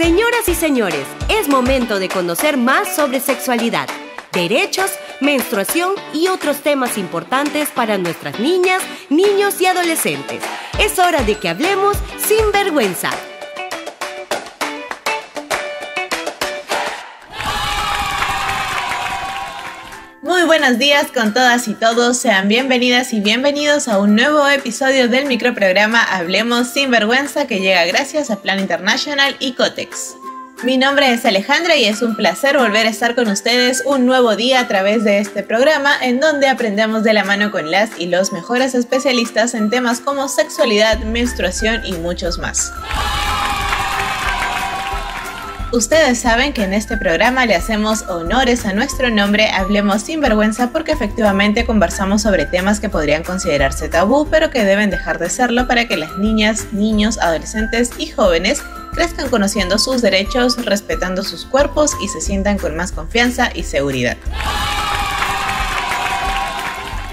Señoras y señores, es momento de conocer más sobre sexualidad, derechos, menstruación y otros temas importantes para nuestras niñas, niños y adolescentes. Es hora de que hablemos sin vergüenza. Muy buenos días con todas y todos, sean bienvenidas y bienvenidos a un nuevo episodio del microprograma Hablemos sin vergüenza que llega gracias a Plan International y Cotex. Mi nombre es Alejandra y es un placer volver a estar con ustedes un nuevo día a través de este programa en donde aprendemos de la mano con las y los mejores especialistas en temas como sexualidad, menstruación y muchos más. Ustedes saben que en este programa le hacemos honores a nuestro nombre Hablemos sin vergüenza porque efectivamente conversamos sobre temas que podrían considerarse tabú pero que deben dejar de serlo para que las niñas, niños, adolescentes y jóvenes crezcan conociendo sus derechos, respetando sus cuerpos y se sientan con más confianza y seguridad.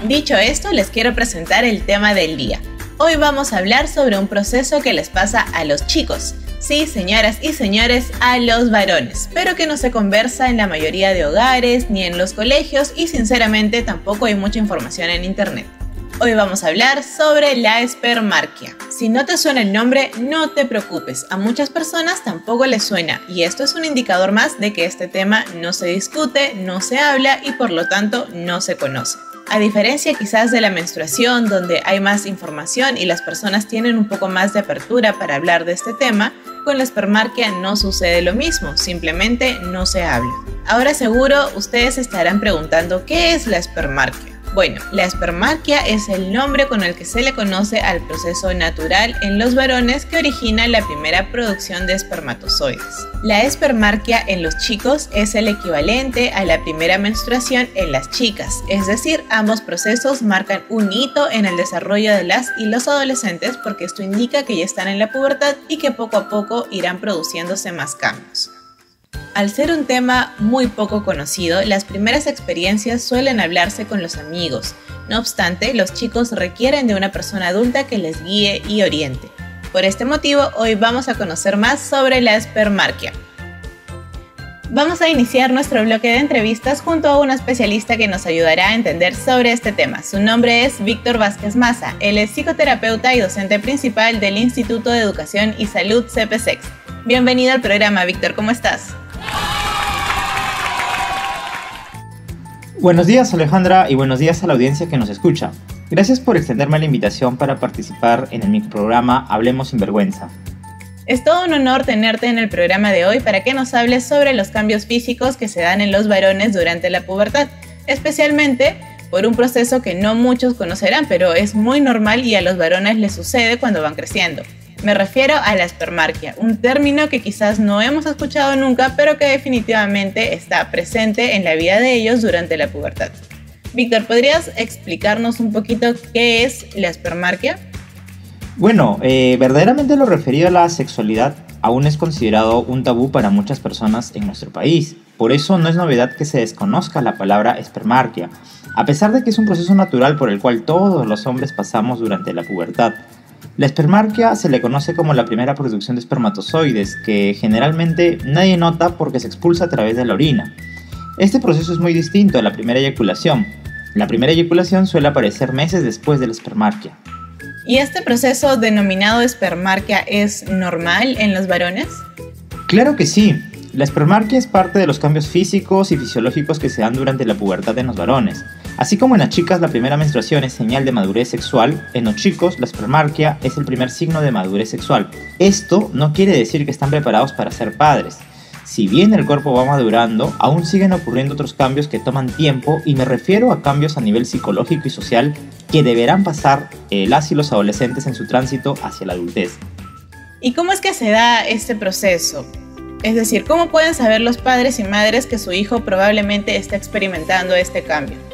Dicho esto, les quiero presentar el tema del día. Hoy vamos a hablar sobre un proceso que les pasa a los chicos Sí, señoras y señores, a los varones, pero que no se conversa en la mayoría de hogares ni en los colegios y sinceramente tampoco hay mucha información en internet. Hoy vamos a hablar sobre la espermarquia. Si no te suena el nombre, no te preocupes, a muchas personas tampoco les suena y esto es un indicador más de que este tema no se discute, no se habla y por lo tanto no se conoce. A diferencia quizás de la menstruación, donde hay más información y las personas tienen un poco más de apertura para hablar de este tema, con la espermarquia no sucede lo mismo, simplemente no se habla. Ahora seguro ustedes estarán preguntando qué es la espermarquia. Bueno, la espermarquia es el nombre con el que se le conoce al proceso natural en los varones que origina la primera producción de espermatozoides. La espermarquia en los chicos es el equivalente a la primera menstruación en las chicas, es decir, ambos procesos marcan un hito en el desarrollo de las y los adolescentes porque esto indica que ya están en la pubertad y que poco a poco irán produciéndose más cambios. Al ser un tema muy poco conocido, las primeras experiencias suelen hablarse con los amigos. No obstante, los chicos requieren de una persona adulta que les guíe y oriente. Por este motivo, hoy vamos a conocer más sobre la espermarquia. Vamos a iniciar nuestro bloque de entrevistas junto a un especialista que nos ayudará a entender sobre este tema. Su nombre es Víctor Vázquez Maza. Él es psicoterapeuta y docente principal del Instituto de Educación y Salud CPSEX. Bienvenido al programa, Víctor, ¿cómo estás? Buenos días Alejandra y buenos días a la audiencia que nos escucha. Gracias por extenderme la invitación para participar en el microprograma Hablemos sin vergüenza. Es todo un honor tenerte en el programa de hoy para que nos hables sobre los cambios físicos que se dan en los varones durante la pubertad, especialmente por un proceso que no muchos conocerán, pero es muy normal y a los varones les sucede cuando van creciendo. Me refiero a la espermarquia, un término que quizás no hemos escuchado nunca, pero que definitivamente está presente en la vida de ellos durante la pubertad. Víctor, ¿podrías explicarnos un poquito qué es la espermarquia? Bueno, eh, verdaderamente lo referido a la sexualidad aún es considerado un tabú para muchas personas en nuestro país. Por eso no es novedad que se desconozca la palabra espermarquia, a pesar de que es un proceso natural por el cual todos los hombres pasamos durante la pubertad. La espermarquia se le conoce como la primera producción de espermatozoides, que generalmente nadie nota porque se expulsa a través de la orina. Este proceso es muy distinto a la primera eyaculación. La primera eyaculación suele aparecer meses después de la espermarquia. ¿Y este proceso denominado espermarquia es normal en los varones? Claro que sí. La espermarquia es parte de los cambios físicos y fisiológicos que se dan durante la pubertad en los varones. Así como en las chicas la primera menstruación es señal de madurez sexual, en los chicos la espermarquia es el primer signo de madurez sexual. Esto no quiere decir que están preparados para ser padres. Si bien el cuerpo va madurando, aún siguen ocurriendo otros cambios que toman tiempo y me refiero a cambios a nivel psicológico y social que deberán pasar las y los adolescentes en su tránsito hacia la adultez. ¿Y cómo es que se da este proceso? Es decir, ¿cómo pueden saber los padres y madres que su hijo probablemente está experimentando este cambio?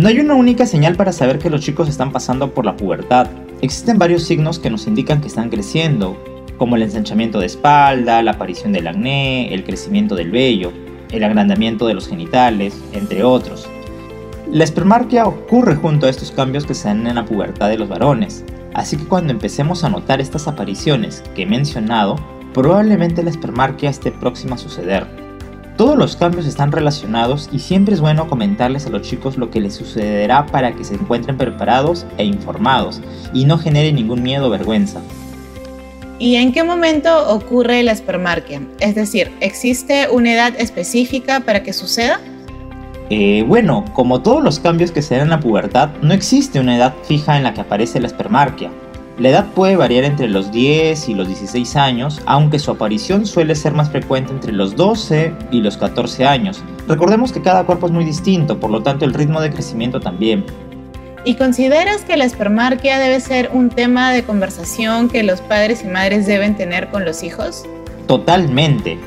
No hay una única señal para saber que los chicos están pasando por la pubertad. Existen varios signos que nos indican que están creciendo, como el ensanchamiento de espalda, la aparición del acné, el crecimiento del vello, el agrandamiento de los genitales, entre otros. La espermarquia ocurre junto a estos cambios que se dan en la pubertad de los varones, así que cuando empecemos a notar estas apariciones que he mencionado, probablemente la espermarquia esté próxima a suceder. Todos los cambios están relacionados y siempre es bueno comentarles a los chicos lo que les sucederá para que se encuentren preparados e informados y no genere ningún miedo o vergüenza. ¿Y en qué momento ocurre la espermarquia? Es decir, ¿existe una edad específica para que suceda? Eh, bueno, como todos los cambios que se dan en la pubertad, no existe una edad fija en la que aparece la espermarquia. La edad puede variar entre los 10 y los 16 años, aunque su aparición suele ser más frecuente entre los 12 y los 14 años. Recordemos que cada cuerpo es muy distinto, por lo tanto el ritmo de crecimiento también. ¿Y consideras que la espermarquia debe ser un tema de conversación que los padres y madres deben tener con los hijos? Totalmente.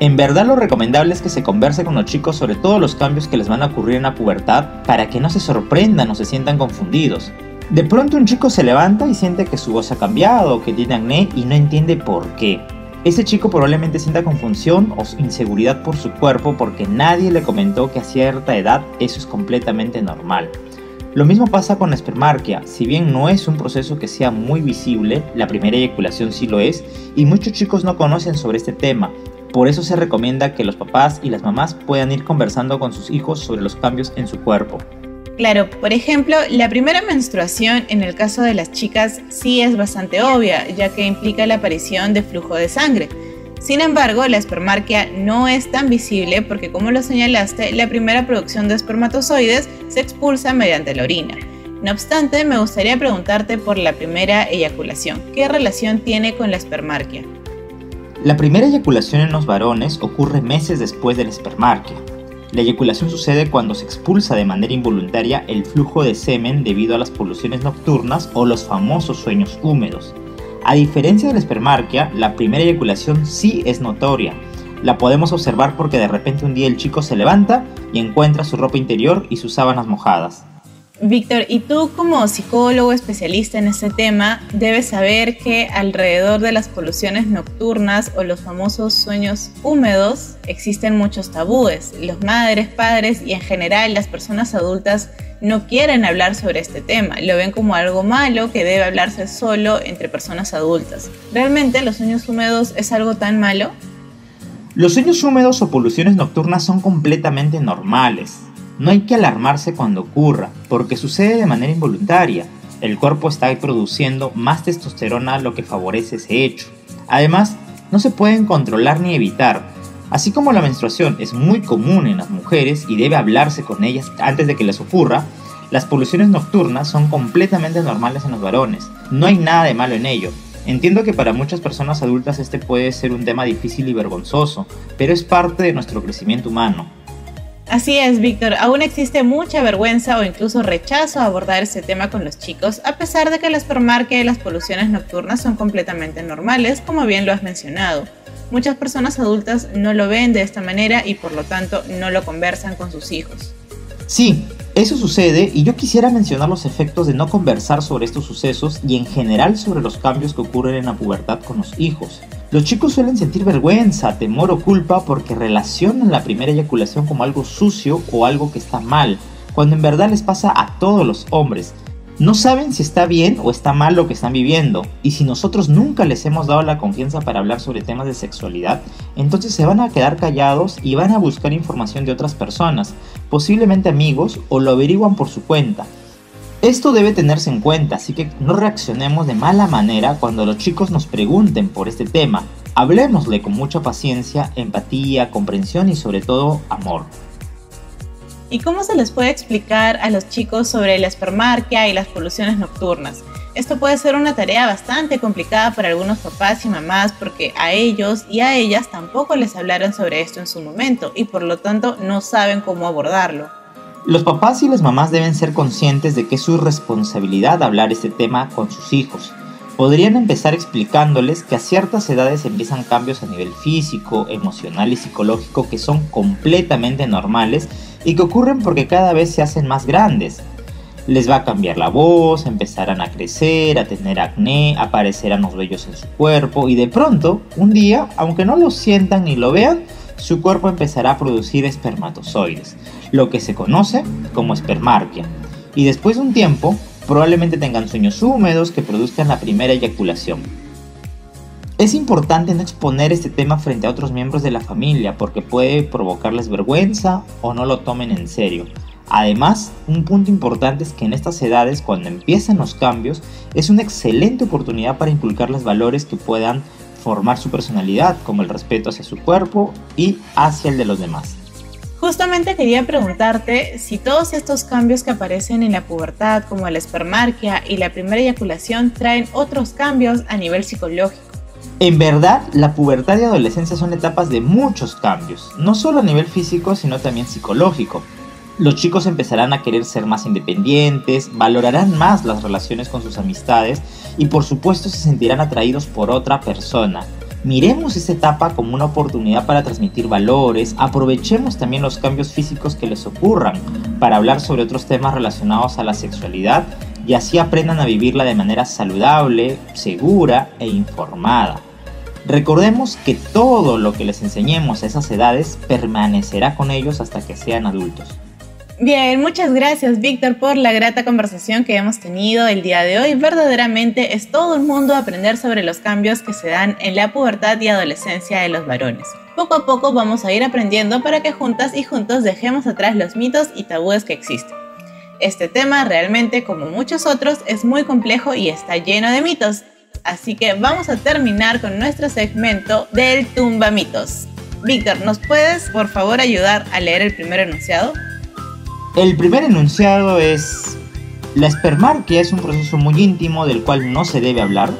En verdad lo recomendable es que se converse con los chicos sobre todos los cambios que les van a ocurrir en la pubertad para que no se sorprendan o se sientan confundidos. De pronto un chico se levanta y siente que su voz ha cambiado, que tiene acné y no entiende por qué. Ese chico probablemente sienta confusión o inseguridad por su cuerpo porque nadie le comentó que a cierta edad eso es completamente normal. Lo mismo pasa con la espermarquia, si bien no es un proceso que sea muy visible, la primera eyaculación sí lo es, y muchos chicos no conocen sobre este tema. Por eso se recomienda que los papás y las mamás puedan ir conversando con sus hijos sobre los cambios en su cuerpo. Claro, por ejemplo, la primera menstruación en el caso de las chicas sí es bastante obvia, ya que implica la aparición de flujo de sangre. Sin embargo, la espermarquia no es tan visible porque, como lo señalaste, la primera producción de espermatozoides se expulsa mediante la orina. No obstante, me gustaría preguntarte por la primera eyaculación. ¿Qué relación tiene con la espermarquia? La primera eyaculación en los varones ocurre meses después de la espermarquia. La eyaculación sucede cuando se expulsa de manera involuntaria el flujo de semen debido a las poluciones nocturnas o los famosos sueños húmedos. A diferencia de la espermarquia, la primera eyaculación sí es notoria. La podemos observar porque de repente un día el chico se levanta y encuentra su ropa interior y sus sábanas mojadas. Víctor, y tú como psicólogo especialista en este tema, debes saber que alrededor de las poluciones nocturnas o los famosos sueños húmedos existen muchos tabúes. Los madres, padres y en general las personas adultas no quieren hablar sobre este tema, lo ven como algo malo que debe hablarse solo entre personas adultas. ¿Realmente los sueños húmedos es algo tan malo? Los sueños húmedos o poluciones nocturnas son completamente normales. No hay que alarmarse cuando ocurra, porque sucede de manera involuntaria. El cuerpo está produciendo más testosterona, lo que favorece ese hecho. Además, no se pueden controlar ni evitar. Así como la menstruación es muy común en las mujeres y debe hablarse con ellas antes de que les ocurra, las poluciones nocturnas son completamente normales en los varones. No hay nada de malo en ello. Entiendo que para muchas personas adultas este puede ser un tema difícil y vergonzoso, pero es parte de nuestro crecimiento humano. Así es, Víctor. Aún existe mucha vergüenza o incluso rechazo a abordar este tema con los chicos, a pesar de que la espermarquia y las poluciones nocturnas son completamente normales, como bien lo has mencionado. Muchas personas adultas no lo ven de esta manera y por lo tanto no lo conversan con sus hijos. Sí, eso sucede y yo quisiera mencionar los efectos de no conversar sobre estos sucesos y en general sobre los cambios que ocurren en la pubertad con los hijos. Los chicos suelen sentir vergüenza, temor o culpa porque relacionan la primera eyaculación como algo sucio o algo que está mal, cuando en verdad les pasa a todos los hombres. No saben si está bien o está mal lo que están viviendo, y si nosotros nunca les hemos dado la confianza para hablar sobre temas de sexualidad, entonces se van a quedar callados y van a buscar información de otras personas, posiblemente amigos, o lo averiguan por su cuenta. Esto debe tenerse en cuenta, así que no reaccionemos de mala manera cuando los chicos nos pregunten por este tema. Hablemosle con mucha paciencia, empatía, comprensión y sobre todo amor. ¿Y cómo se les puede explicar a los chicos sobre la espermarquia y las poluciones nocturnas? Esto puede ser una tarea bastante complicada para algunos papás y mamás porque a ellos y a ellas tampoco les hablaron sobre esto en su momento y por lo tanto no saben cómo abordarlo. Los papás y las mamás deben ser conscientes de que es su responsabilidad hablar este tema con sus hijos. Podrían empezar explicándoles que a ciertas edades empiezan cambios a nivel físico, emocional y psicológico que son completamente normales y que ocurren porque cada vez se hacen más grandes. Les va a cambiar la voz, empezarán a crecer, a tener acné, aparecerán los vellos en su cuerpo y de pronto, un día, aunque no lo sientan ni lo vean, su cuerpo empezará a producir espermatozoides, lo que se conoce como espermarquia, y después de un tiempo probablemente tengan sueños húmedos que produzcan la primera eyaculación. Es importante no exponer este tema frente a otros miembros de la familia porque puede provocarles vergüenza o no lo tomen en serio. Además, un punto importante es que en estas edades, cuando empiezan los cambios, es una excelente oportunidad para inculcarles valores que puedan formar su personalidad, como el respeto hacia su cuerpo y hacia el de los demás. Justamente quería preguntarte si todos estos cambios que aparecen en la pubertad, como la espermarquia y la primera eyaculación, traen otros cambios a nivel psicológico. En verdad, la pubertad y adolescencia son etapas de muchos cambios, no solo a nivel físico, sino también psicológico. Los chicos empezarán a querer ser más independientes, valorarán más las relaciones con sus amistades y por supuesto se sentirán atraídos por otra persona, Miremos esta etapa como una oportunidad para transmitir valores, aprovechemos también los cambios físicos que les ocurran para hablar sobre otros temas relacionados a la sexualidad y así aprendan a vivirla de manera saludable, segura e informada. Recordemos que todo lo que les enseñemos a esas edades permanecerá con ellos hasta que sean adultos. Bien, muchas gracias Víctor por la grata conversación que hemos tenido el día de hoy. Verdaderamente es todo un mundo aprender sobre los cambios que se dan en la pubertad y adolescencia de los varones. Poco a poco vamos a ir aprendiendo para que juntas y juntos dejemos atrás los mitos y tabúes que existen. Este tema realmente, como muchos otros, es muy complejo y está lleno de mitos. Así que vamos a terminar con nuestro segmento del tumba mitos. Víctor, ¿nos puedes por favor ayudar a leer el primer enunciado? El primer enunciado es, la espermarquia es un proceso muy íntimo del cual no se debe hablar.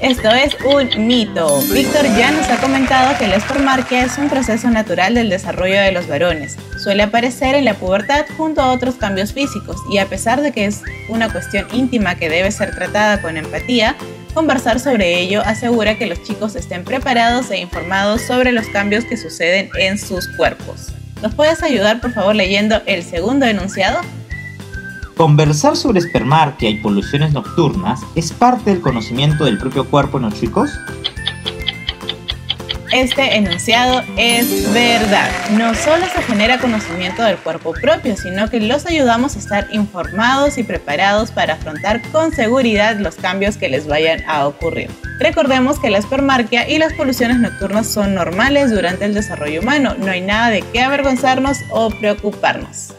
Esto es un mito. Víctor ya nos ha comentado que la espermarquia es un proceso natural del desarrollo de los varones. Suele aparecer en la pubertad junto a otros cambios físicos y a pesar de que es una cuestión íntima que debe ser tratada con empatía, conversar sobre ello asegura que los chicos estén preparados e informados sobre los cambios que suceden en sus cuerpos. ¿Nos puedes ayudar por favor leyendo el segundo enunciado? Conversar sobre espermarquia y poluciones nocturnas es parte del conocimiento del propio cuerpo en los chicos. Este enunciado es verdad. No solo se genera conocimiento del cuerpo propio, sino que los ayudamos a estar informados y preparados para afrontar con seguridad los cambios que les vayan a ocurrir. Recordemos que la espermarquia y las poluciones nocturnas son normales durante el desarrollo humano. No hay nada de qué avergonzarnos o preocuparnos.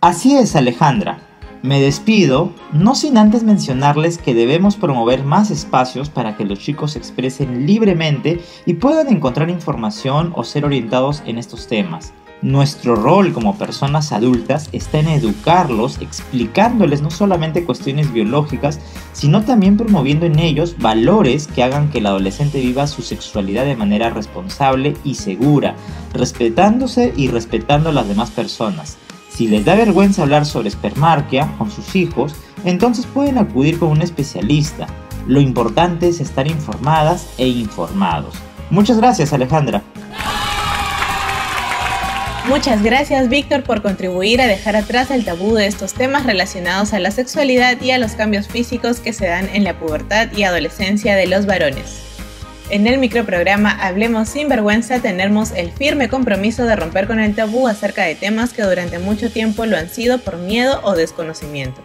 Así es, Alejandra. Me despido, no sin antes mencionarles que debemos promover más espacios para que los chicos se expresen libremente y puedan encontrar información o ser orientados en estos temas. Nuestro rol como personas adultas está en educarlos, explicándoles no solamente cuestiones biológicas, sino también promoviendo en ellos valores que hagan que el adolescente viva su sexualidad de manera responsable y segura, respetándose y respetando a las demás personas. Si les da vergüenza hablar sobre espermarquia con sus hijos, entonces pueden acudir con un especialista. Lo importante es estar informadas e informados. Muchas gracias Alejandra. Muchas gracias Víctor por contribuir a dejar atrás el tabú de estos temas relacionados a la sexualidad y a los cambios físicos que se dan en la pubertad y adolescencia de los varones. En el microprograma Hablemos sin vergüenza tenemos el firme compromiso de romper con el tabú acerca de temas que durante mucho tiempo lo han sido por miedo o desconocimiento.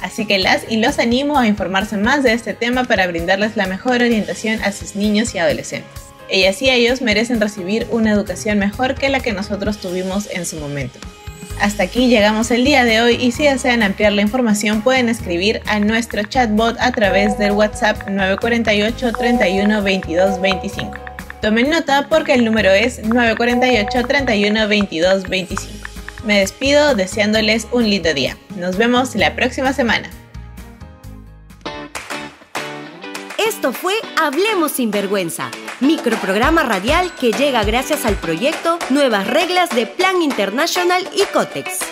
Así que las y los animo a informarse más de este tema para brindarles la mejor orientación a sus niños y adolescentes. Ellas y ellos merecen recibir una educación mejor que la que nosotros tuvimos en su momento. Hasta aquí llegamos el día de hoy y si desean ampliar la información pueden escribir a nuestro chatbot a través del WhatsApp 948 31 22 25. Tomen nota porque el número es 948 31 22 25. Me despido deseándoles un lindo día. Nos vemos la próxima semana. Esto fue Hablemos sin vergüenza, microprograma radial que llega gracias al proyecto Nuevas Reglas de Plan Internacional y COTEX.